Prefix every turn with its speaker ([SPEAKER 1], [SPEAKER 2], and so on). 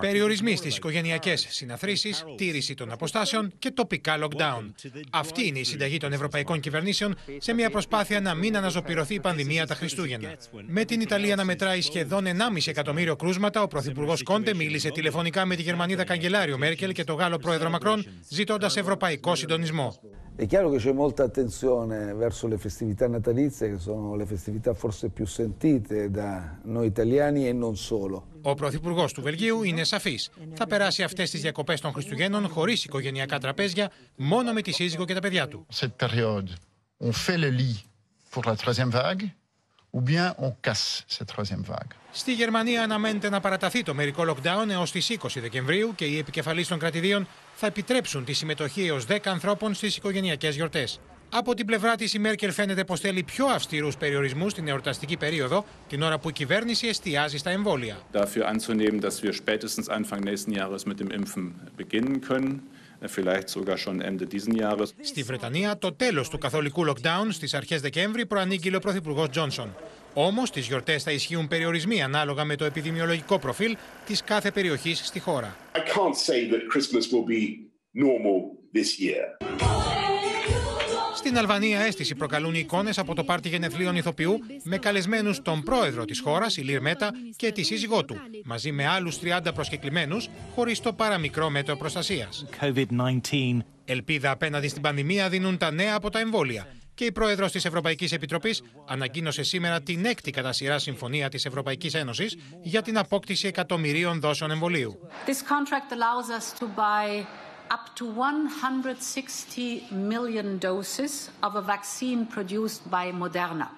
[SPEAKER 1] Περιορισμοί στις οικογενειακές συναθρήσεις, τήρηση των αποστάσεων και τοπικά lockdown. Αυτή είναι η συνταγή των ευρωπαϊκών κυβερνήσεων σε μια προσπάθεια να μην αναζωπηρωθεί η πανδημία τα Χριστούγεννα. Με την Ιταλία να μετράει σχεδόν 1,5 εκατομμύριο κρούσματα, ο Πρωθυπουργός Κόντε μίλησε τηλεφωνικά με τη Γερμανίδα Καγκελάριο Μέρκελ και τον Γάλλο Πρόεδρο Μακρόν, ζητώντας ευρωπαϊκό συντονισμό.
[SPEAKER 2] È chiaro che c'è molta attenzione verso le festività natalizie, che sono le festività forse più sentite da noi italiani e non solo.
[SPEAKER 1] Ο Πρωθυπουργό του Βελγίου είναι σαφή. Θα περάσει αυτέ τι διακοπέ των Χριστουγέννων χωρί οικογενειακά τραπέζια, μόνο με τη σύζυγο και τα παιδιά του.
[SPEAKER 3] Cette période, on fait le lit pour la troisième vague, ou bien on casse cette troisième vague.
[SPEAKER 1] Στη Γερμανία αναμένεται να παραταθεί το μερικό lockdown έως τις 20 Δεκεμβρίου και οι επικεφαλεί των κρατηδίων θα επιτρέψουν τη συμμετοχή έως 10 ανθρώπων στις οικογενειακές γιορτές. Από την πλευρά της, η Μέρκελ φαίνεται πως θέλει πιο αυστηρούς περιορισμούς στην εορταστική περίοδο, την ώρα που η κυβέρνηση εστιάζει στα εμβόλια.
[SPEAKER 4] Dafür anzunehmen, dass wir spätestens Anfang nächsten Jahres mit dem Impfen beginnen können. Vielleicht sogar schon Ende diesen Jahres.
[SPEAKER 1] Στη Βρετανία, το τέλος του καθολικού lockdown στις αρχές Δεκέμβρη προανήγγειλε ο Πρωθυπουργός Τζόνσον. Όμως, στι γιορτές θα ισχύουν περιορισμοί ανάλογα με το επιδημιολογικό προφίλ της κάθε περιοχής στη χώρα.
[SPEAKER 5] I can't say that Christmas will be normal this year.
[SPEAKER 1] Στην Αλβανία αίσθηση προκαλούν οι εικόνες από το πάρτι γενεθλίων ηθοποιού με καλεσμένους τον πρόεδρο της χώρας, Ηλίρ Μέτα, και τη σύζυγό του, μαζί με άλλους 30 προσκεκλημένους, χωρίς το παραμικρό μέτρο προστασίας.
[SPEAKER 6] COVID-19
[SPEAKER 1] Ελπίδα απέναντι στην πανδημία δίνουν τα νέα από τα εμβόλια. Και η πρόεδρος της Ευρωπαϊκής Επιτροπής ανακοίνωσε σήμερα την έκτη κατά σειρά συμφωνία της Ευρωπαϊκής Ένωσης για την απόκτηση εκατομμυρίων δόσεων εμβολίου.
[SPEAKER 7] This contract allows us to buy up to 160 million doses of a vaccine produced by Moderna.